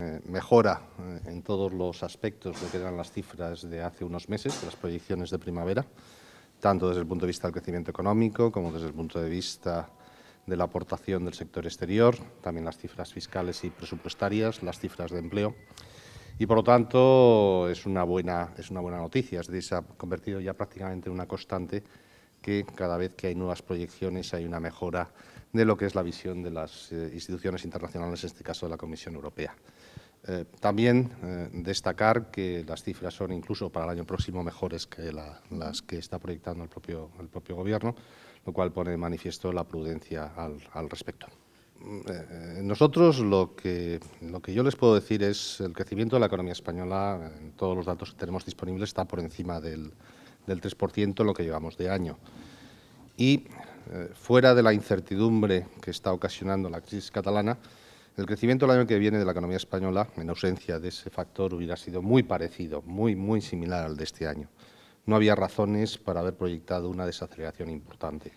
Eh, mejora eh, en todos los aspectos de que eran las cifras de hace unos meses, las proyecciones de primavera, tanto desde el punto de vista del crecimiento económico como desde el punto de vista de la aportación del sector exterior, también las cifras fiscales y presupuestarias, las cifras de empleo. Y por lo tanto es una buena, es una buena noticia, se ha convertido ya prácticamente en una constante que cada vez que hay nuevas proyecciones hay una mejora de lo que es la visión de las eh, instituciones internacionales, en este caso de la Comisión Europea. Eh, también eh, destacar que las cifras son incluso para el año próximo mejores que las que está proyectando el propio, el propio Gobierno, lo cual pone de manifiesto la prudencia al, respecto. nosotros lo que, lo que yo les puedo decir es el crecimiento de la economía española, en todos los datos que tenemos disponibles, está por encima del, del 3% en lo que llevamos de año. Y eh, fuera de la incertidumbre que está ocasionando la crisis catalana, el crecimiento del año que viene de la economía española, en ausencia de ese factor, hubiera sido muy parecido, muy, muy similar al de este año. No había razones para haber proyectado una desaceleración importante.